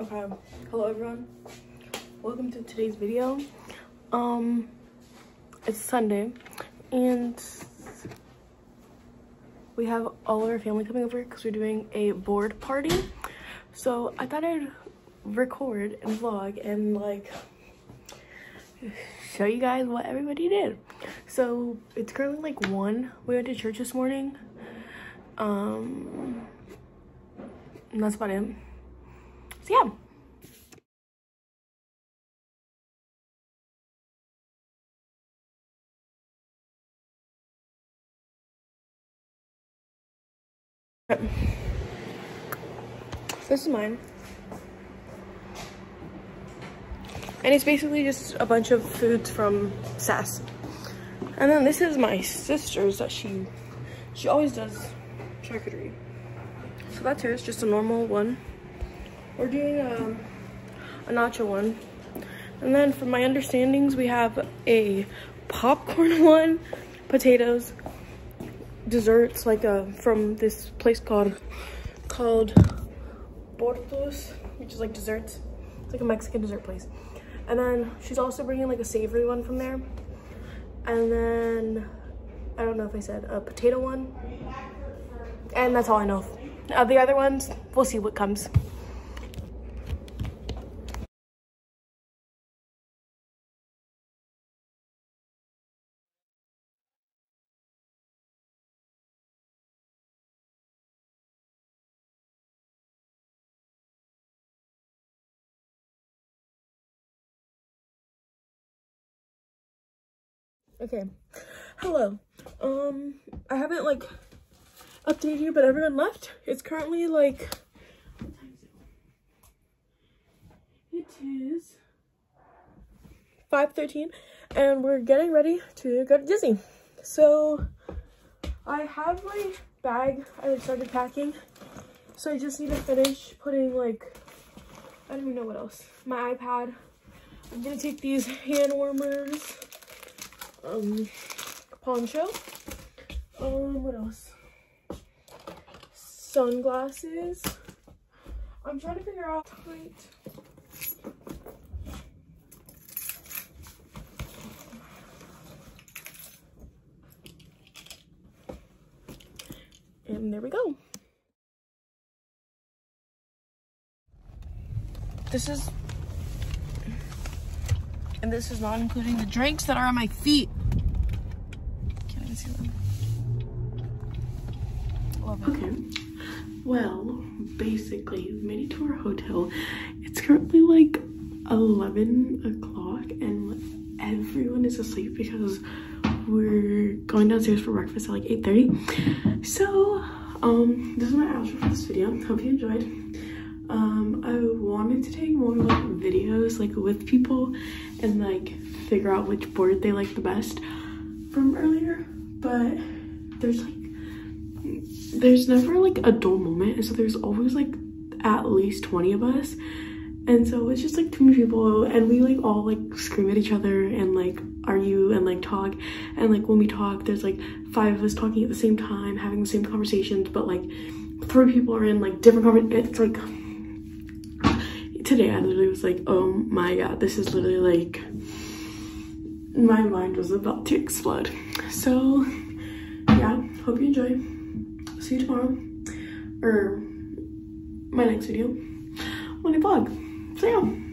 Okay, hello everyone. Welcome to today's video. Um, it's Sunday and we have all of our family coming over because we're doing a board party. So I thought I'd record and vlog and like show you guys what everybody did. So it's currently like one. We went to church this morning. Um, and that's about it. Yeah. This is mine. And it's basically just a bunch of foods from Sass. And then this is my sister's that she, she always does charcuterie. So that's hers, just a normal one. We're doing a, a nacho one. And then from my understandings, we have a popcorn one, potatoes, desserts like uh, from this place called called Porto's, which is like desserts. It's like a Mexican dessert place. And then she's also bringing like a savory one from there. And then, I don't know if I said a potato one. And that's all I know. Uh, the other ones, we'll see what comes. Okay. Hello. Um, I haven't like updated you, but everyone left. It's currently like it is 5:13 and we're getting ready to go to Disney. So I have my bag. I like started packing. So I just need to finish putting like I don't even know what else. My iPad. I'm gonna take these hand warmers um, poncho. Um, what else? Sunglasses. I'm trying to figure out tight. And there we go. This is and this is not including the drinks that are on my feet. Can't even see them. Love it. Okay. Well, basically, we made it to our hotel. It's currently like 11 o'clock and everyone is asleep because we're going downstairs for breakfast at like 8.30. So, um, this is my outro for this video. Hope you enjoyed um i wanted to take more like videos like with people and like figure out which board they like the best from earlier but there's like there's never like a dull moment and so there's always like at least 20 of us and so it's just like too many people and we like all like scream at each other and like argue and like talk and like when we talk there's like five of us talking at the same time having the same conversations but like three people are in like different conversations it's like today I literally was like, oh my god, this is literally like, my mind was about to explode. So yeah, hope you enjoy. See you tomorrow, or my next video when I vlog. So yeah.